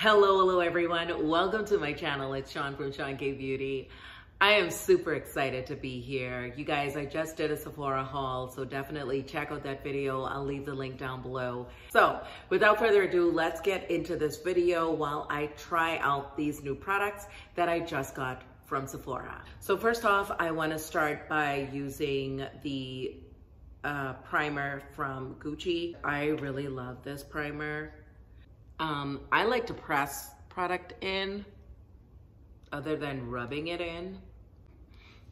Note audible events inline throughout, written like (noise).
Hello, hello everyone. Welcome to my channel. It's Sean from Sean K Beauty. I am super excited to be here. You guys, I just did a Sephora haul, so definitely check out that video. I'll leave the link down below. So without further ado, let's get into this video while I try out these new products that I just got from Sephora. So first off, I wanna start by using the uh, primer from Gucci. I really love this primer. Um, I like to press product in other than rubbing it in.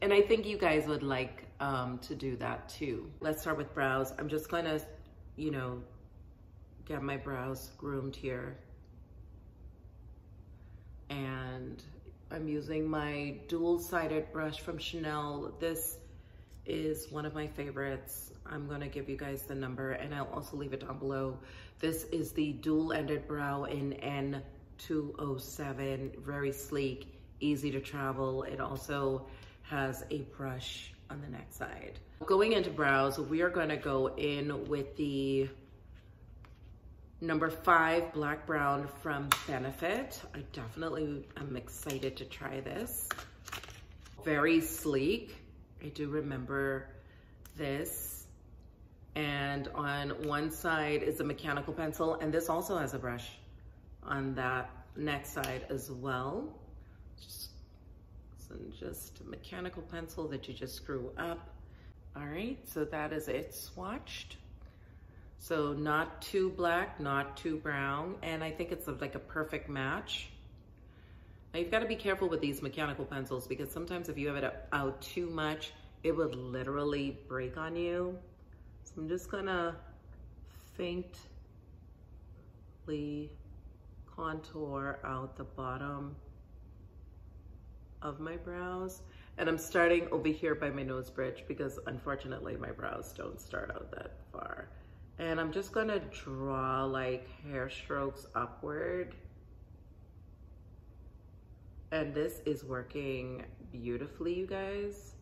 And I think you guys would like um, to do that too. Let's start with brows. I'm just gonna, you know, get my brows groomed here. And I'm using my dual-sided brush from Chanel. This is one of my favorites. I'm gonna give you guys the number and I'll also leave it down below. This is the dual-ended brow in N207, very sleek, easy to travel. It also has a brush on the next side. Going into brows, we are gonna go in with the number five black brown from Benefit. I definitely am excited to try this. Very sleek. I do remember this. And on one side is a mechanical pencil, and this also has a brush on that next side as well. Just, just a mechanical pencil that you just screw up. All right, so that is it swatched. So not too black, not too brown, and I think it's like a perfect match. Now you've got to be careful with these mechanical pencils because sometimes if you have it out too much, it would literally break on you. So I'm just gonna faintly contour out the bottom of my brows. And I'm starting over here by my nose bridge because unfortunately my brows don't start out that far. And I'm just gonna draw like hair strokes upward. And this is working beautifully, you guys.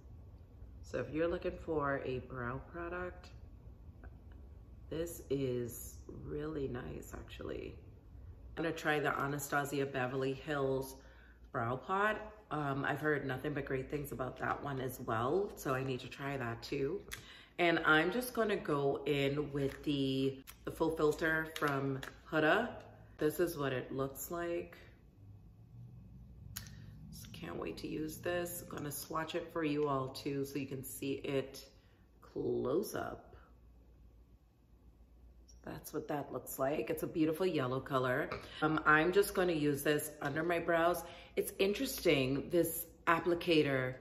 So if you're looking for a brow product, this is really nice actually. I'm gonna try the Anastasia Beverly Hills Brow Pot. Um, I've heard nothing but great things about that one as well, so I need to try that too. And I'm just gonna go in with the, the Faux Filter from Huda. This is what it looks like. Can't wait to use this. I'm gonna swatch it for you all too so you can see it close up. That's what that looks like. It's a beautiful yellow color. Um, I'm just to use this under my brows. It's interesting, this applicator,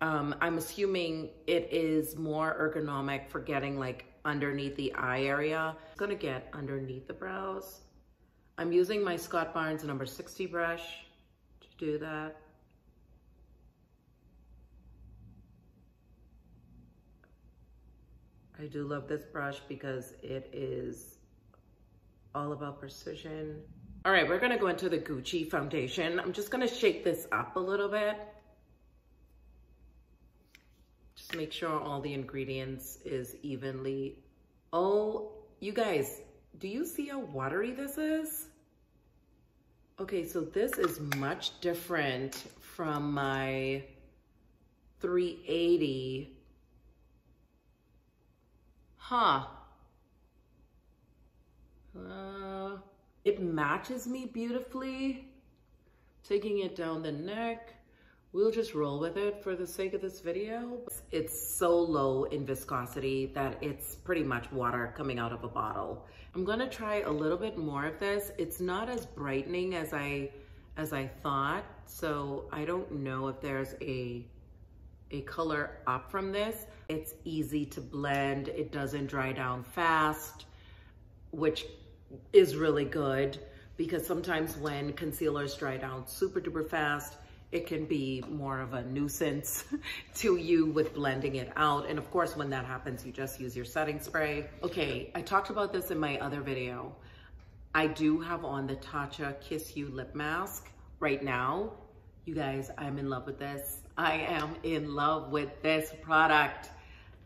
um, I'm assuming it is more ergonomic for getting like underneath the eye area. I'm gonna get underneath the brows. I'm using my Scott Barnes number 60 brush to do that. I do love this brush because it is all about precision. All right, we're gonna go into the Gucci foundation. I'm just gonna shake this up a little bit. Just make sure all the ingredients is evenly. Oh, you guys, do you see how watery this is? Okay, so this is much different from my 380 Huh. Uh, it matches me beautifully. Taking it down the neck. We'll just roll with it for the sake of this video. It's so low in viscosity that it's pretty much water coming out of a bottle. I'm gonna try a little bit more of this. It's not as brightening as I as I thought, so I don't know if there's a a color up from this. It's easy to blend. It doesn't dry down fast, which is really good because sometimes when concealers dry down super duper fast, it can be more of a nuisance (laughs) to you with blending it out. And of course, when that happens, you just use your setting spray. Okay, I talked about this in my other video. I do have on the Tatcha Kissu Lip Mask right now. You guys, I'm in love with this. I am in love with this product.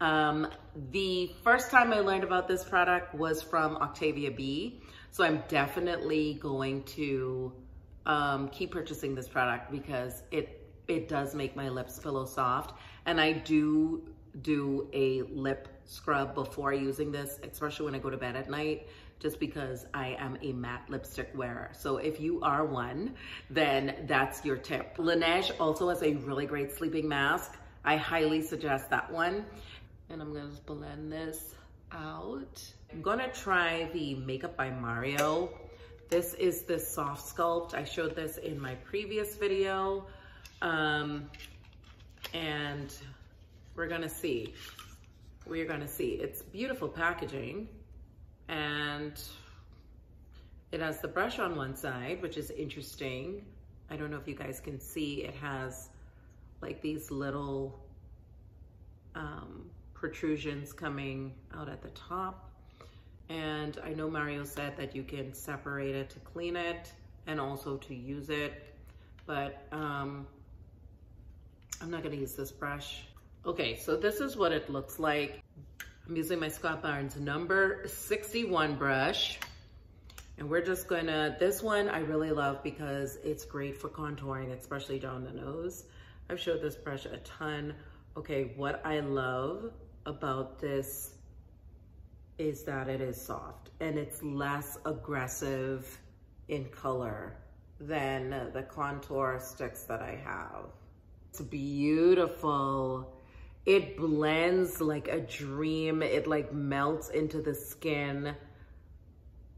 Um, the first time I learned about this product was from Octavia B. So I'm definitely going to um, keep purchasing this product because it it does make my lips pillow soft. And I do do a lip scrub before using this, especially when I go to bed at night, just because I am a matte lipstick wearer. So if you are one, then that's your tip. Laneige also has a really great sleeping mask. I highly suggest that one. And I'm gonna blend this out. I'm gonna try the Makeup by Mario. This is the soft sculpt. I showed this in my previous video. Um, and we're gonna see. We're gonna see. It's beautiful packaging and it has the brush on one side, which is interesting. I don't know if you guys can see, it has like these little um, protrusions coming out at the top. And I know Mario said that you can separate it to clean it and also to use it, but um, I'm not gonna use this brush. Okay, so this is what it looks like. I'm using my Scott Barnes number 61 brush. And we're just gonna, this one I really love because it's great for contouring, especially down the nose. I've showed this brush a ton. Okay, what I love about this is that it is soft and it's less aggressive in color than the contour sticks that I have. It's beautiful. It blends like a dream. It like melts into the skin.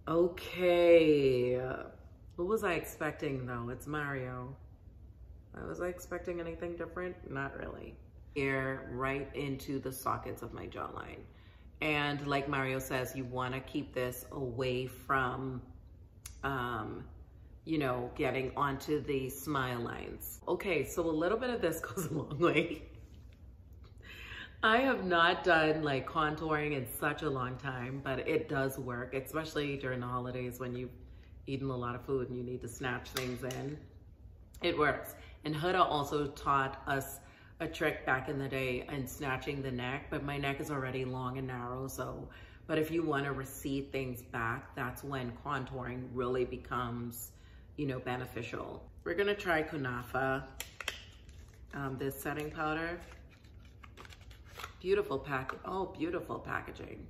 Okay. What was I expecting though? It's Mario. Was I expecting anything different? Not really. Right into the sockets of my jawline. And like Mario says, you wanna keep this away from um, you know, getting onto the smile lines. Okay, so a little bit of this (laughs) goes a long way. I have not done like contouring in such a long time, but it does work, especially during the holidays when you've eaten a lot of food and you need to snatch things in. It works. And Huda also taught us a trick back in the day and snatching the neck, but my neck is already long and narrow, so, but if you wanna recede things back, that's when contouring really becomes you know, beneficial. We're gonna try Kunafa, um, this setting powder. Beautiful pack, oh, beautiful packaging.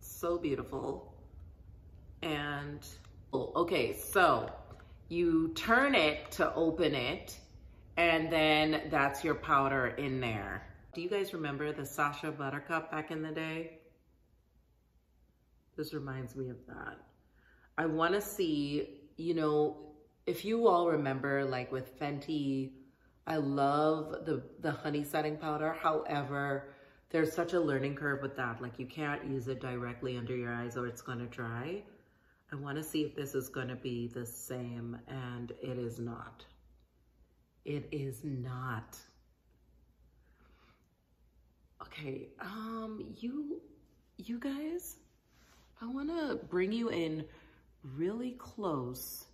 So beautiful. And, oh, okay, so you turn it to open it, and then that's your powder in there. Do you guys remember the Sacha Buttercup back in the day? This reminds me of that. I wanna see you know, if you all remember, like with Fenty, I love the, the honey setting powder. However, there's such a learning curve with that. Like you can't use it directly under your eyes or it's gonna dry. I wanna see if this is gonna be the same and it is not. It is not. Okay, um, you, you guys, I wanna bring you in really close.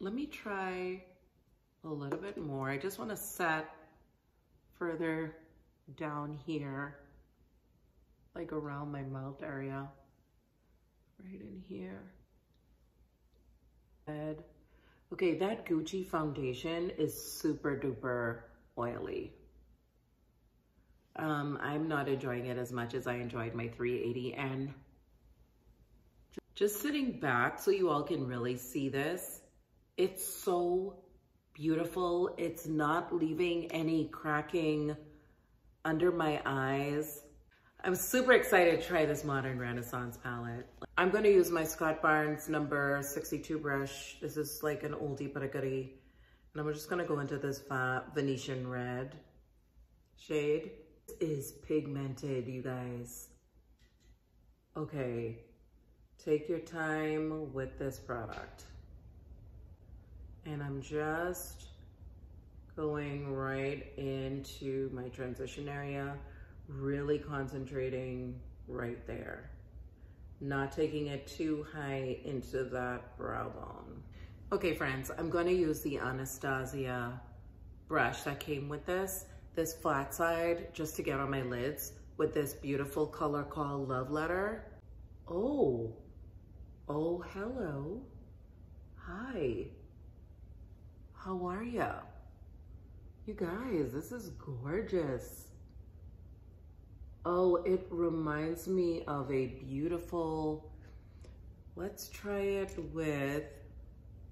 Let me try a little bit more. I just want to set further down here, like around my mouth area, right in here. Okay, that Gucci foundation is super duper oily. Um, I'm not enjoying it as much as I enjoyed my 380N. Just sitting back so you all can really see this. It's so beautiful. It's not leaving any cracking under my eyes. I'm super excited to try this Modern Renaissance palette. I'm to use my Scott Barnes number 62 brush. This is like an oldie but a goodie. And I'm just to go into this Venetian red shade is pigmented, you guys. Okay, take your time with this product. And I'm just going right into my transition area, really concentrating right there. Not taking it too high into that brow bone. Okay, friends, I'm gonna use the Anastasia brush that came with this. this flat side just to get on my lids with this beautiful color called Love Letter. Oh, oh, hello. Hi. How are ya? You guys, this is gorgeous. Oh, it reminds me of a beautiful, let's try it with,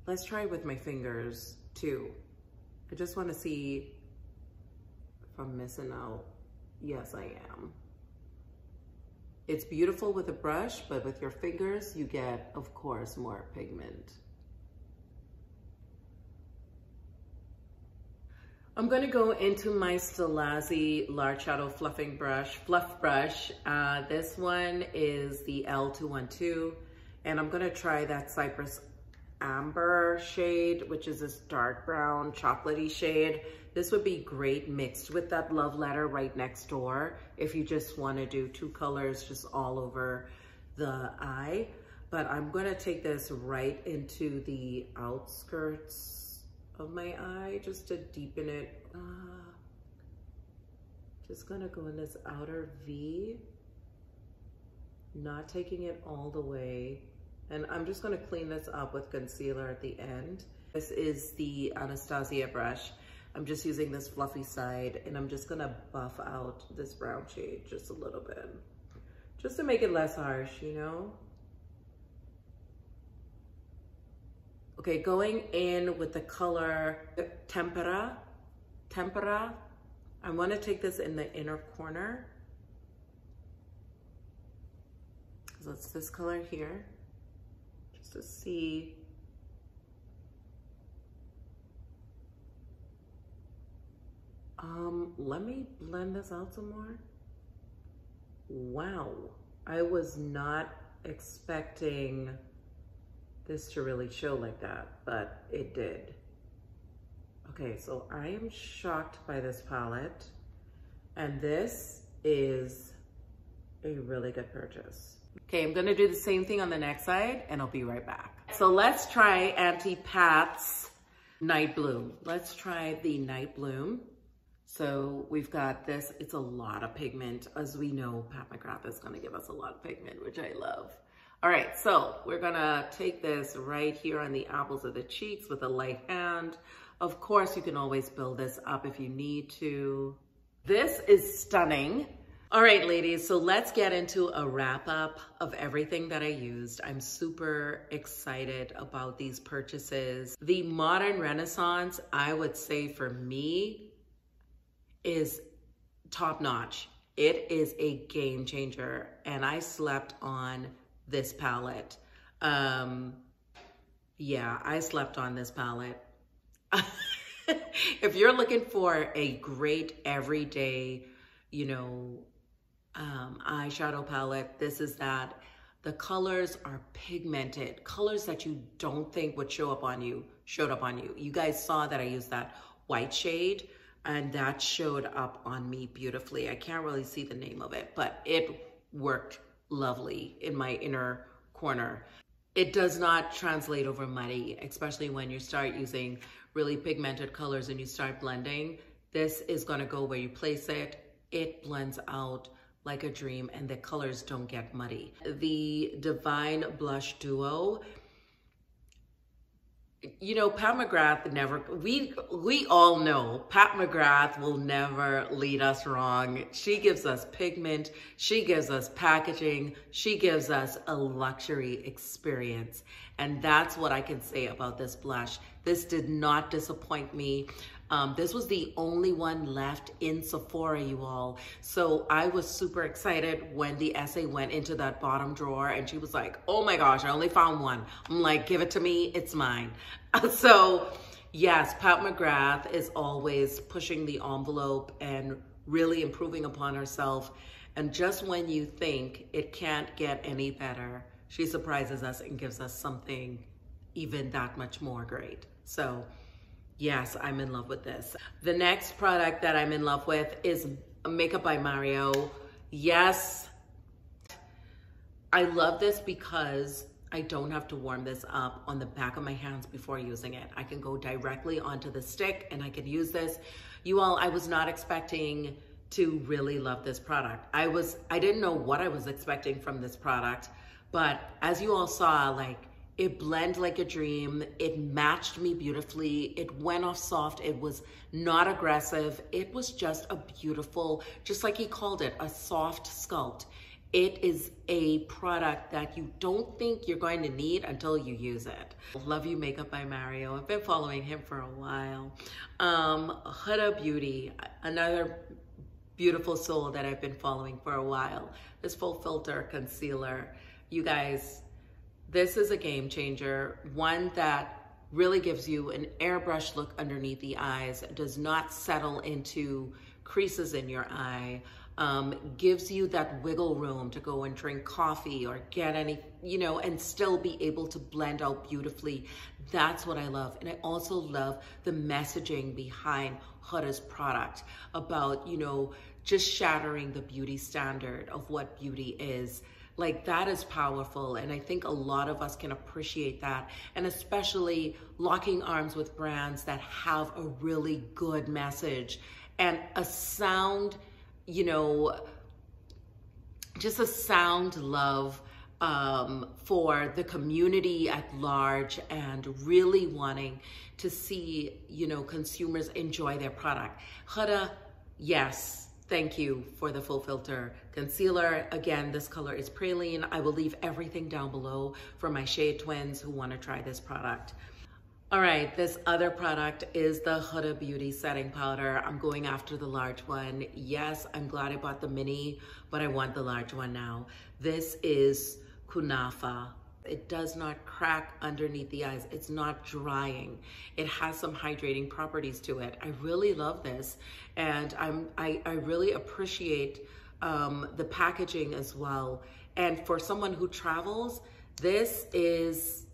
let's try it with my fingers too. I just wanna see if I'm missing out. Yes, I am. It's beautiful with a brush, but with your fingers, you get, of course, more pigment. I'm gonna go into my Stilazzi Large Shadow Fluffing Brush, Fluff Brush. Uh, this one is the L212, and I'm gonna try that Cyprus Umber shade, which is this dark brown chocolatey shade. This would be great mixed with that Love Letter right next door if you just wanna do two colors just all over the eye. But I'm gonna take this right into the outskirts of my eye just to deepen it. Uh, just gonna go in this outer V, not taking it all the way. And I'm just gonna clean this up with concealer at the end. This is the Anastasia brush. I'm just using this fluffy side and I'm just gonna buff out this brown shade just a little bit. Just to make it less harsh, you know? Okay, going in with the color Tempera, Tempera. I wanna take this in the inner corner. So it's this color here, just to see. Um, let me blend this out some more. Wow, I was not expecting this to really show like that, but it did. Okay, so I am shocked by this palette. And this is a really good purchase. Okay, I'm gonna do the same thing on the next side and I'll be right back. So let's try Auntie Pat's Night Bloom. Let's try the Night Bloom. So we've got this, it's a lot of pigment. As we know, Pat McGrath is gonna give us a lot of pigment, which I love. All right, so we're gonna take this right here on the apples of the cheeks with a light hand. Of course, you can always build this up if you need to. This is stunning. All right, ladies, so let's get into a wrap up of everything that I used. I'm super excited about these purchases. The Modern Renaissance, I would say for me, is top notch. It is a game changer, and I slept on this palette. Um, yeah, I slept on this palette. (laughs) if you're looking for a great everyday, you know, um, eyeshadow palette, this is that. The colors are pigmented. Colors that you don't think would show up on you, showed up on you. You guys saw that I used that white shade and that showed up on me beautifully. I can't really see the name of it, but it worked lovely in my inner corner. It does not translate over muddy, especially when you start using really pigmented colors and you start blending. This is gonna go where you place it. It blends out like a dream and the colors don't get muddy. The Divine Blush Duo you know, Pat McGrath never, we, we all know Pat McGrath will never lead us wrong. She gives us pigment. She gives us packaging. She gives us a luxury experience. And that's what I can say about this blush. This did not disappoint me. Um, this was the only one left in Sephora, you all. So I was super excited when the essay went into that bottom drawer and she was like, oh my gosh, I only found one. I'm like, give it to me, it's mine. (laughs) so yes, Pat McGrath is always pushing the envelope and really improving upon herself. And just when you think it can't get any better, she surprises us and gives us something even that much more great. So Yes, I'm in love with this. The next product that I'm in love with is Makeup by Mario. Yes, I love this because I don't have to warm this up on the back of my hands before using it. I can go directly onto the stick and I can use this. You all, I was not expecting to really love this product. I was, I didn't know what I was expecting from this product, but as you all saw, like it blended like a dream. It matched me beautifully. It went off soft. It was not aggressive. It was just a beautiful, just like he called it, a soft sculpt. It is a product that you don't think you're going to need until you use it. Love You Makeup by Mario. I've been following him for a while. Um, Huda Beauty, another beautiful soul that I've been following for a while. This Faux Filter concealer. You guys, this is a game changer. One that really gives you an airbrush look underneath the eyes, does not settle into creases in your eye um, gives you that wiggle room to go and drink coffee or get any, you know, and still be able to blend out beautifully. That's what I love. And I also love the messaging behind Huda's product about, you know, just shattering the beauty standard of what beauty is like that is powerful and i think a lot of us can appreciate that and especially locking arms with brands that have a really good message and a sound you know, just a sound love um, for the community at large and really wanting to see, you know, consumers enjoy their product. Huda, yes, thank you for the Faux Filter concealer. Again, this color is praline. I will leave everything down below for my shade twins who want to try this product. All right, this other product is the Huda Beauty Setting Powder. I'm going after the large one. Yes, I'm glad I bought the mini, but I want the large one now. This is Kunafa. It does not crack underneath the eyes. It's not drying. It has some hydrating properties to it. I really love this. And I'm, I, I really appreciate um, the packaging as well. And for someone who travels, this is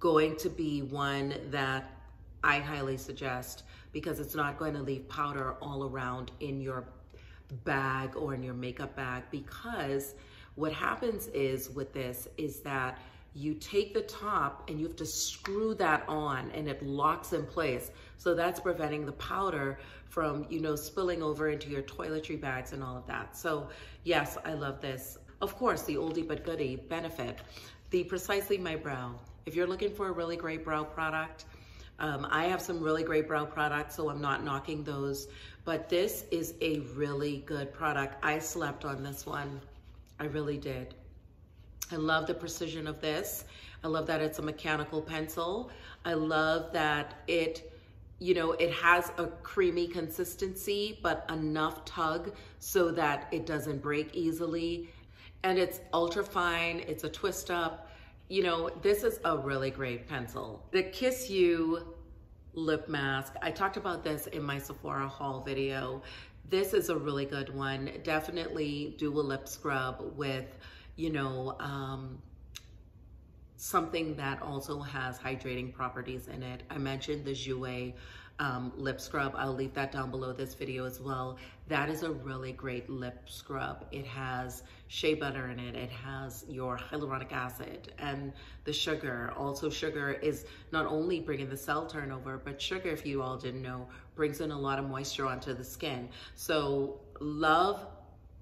going to be one that I highly suggest because it's not going to leave powder all around in your bag or in your makeup bag because what happens is with this is that you take the top and you have to screw that on and it locks in place. So that's preventing the powder from, you know, spilling over into your toiletry bags and all of that. So yes, I love this. Of course, the oldie but goodie benefit, the Precisely My Brow. If you're looking for a really great brow product, um, I have some really great brow products, so I'm not knocking those, but this is a really good product. I slept on this one. I really did. I love the precision of this. I love that it's a mechanical pencil. I love that it, you know, it has a creamy consistency, but enough tug so that it doesn't break easily. And it's ultra fine, it's a twist up you know, this is a really great pencil. The Kissu lip mask, I talked about this in my Sephora haul video. This is a really good one. Definitely do a lip scrub with, you know, um, something that also has hydrating properties in it. I mentioned the Jouer um, lip scrub. I'll leave that down below this video as well. That is a really great lip scrub. It has shea butter in it. It has your hyaluronic acid and the sugar. Also sugar is not only bringing the cell turnover, but sugar, if you all didn't know, brings in a lot of moisture onto the skin. So love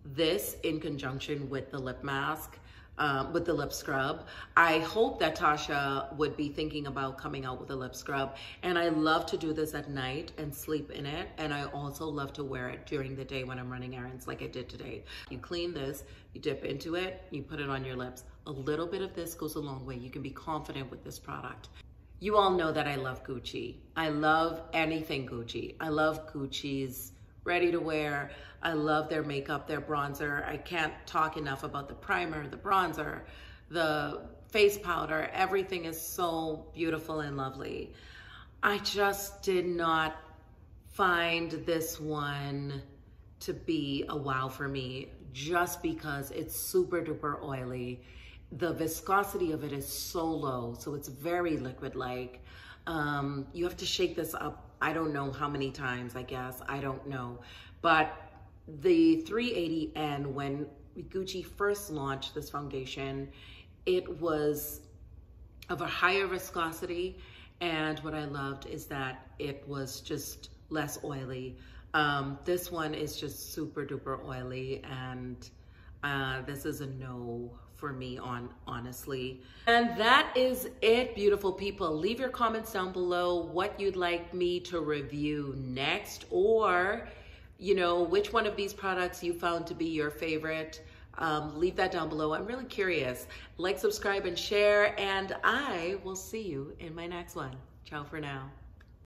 this in conjunction with the lip mask um, with the lip scrub. I hope that Tatcha would be thinking about coming out with a lip scrub. And I love to do this at night and sleep in it. And I also love to wear it during the day when I'm running errands like I did today. You clean this, you dip into it, you put it on your lips. A little bit of this goes a long way. You can be confident with this product. You all know that I love Gucci. I love anything Gucci. I love Gucci's ready to wear. I love their makeup, their bronzer. I can't talk enough about the primer, the bronzer, the face powder. Everything is so beautiful and lovely. I just did not find this one to be a wow for me just because it's super duper oily. The viscosity of it is so low, so it's very liquid-like. Um, you have to shake this up, I don't know how many times, I guess, I don't know. But the 380N, when Gucci first launched this foundation, it was of a higher viscosity. And what I loved is that it was just less oily. Um, this one is just super duper oily and uh, this is a no for me on honestly. And that is it, beautiful people. Leave your comments down below what you'd like me to review next or, you know, which one of these products you found to be your favorite. Um, leave that down below. I'm really curious. Like, subscribe, and share, and I will see you in my next one. Ciao for now.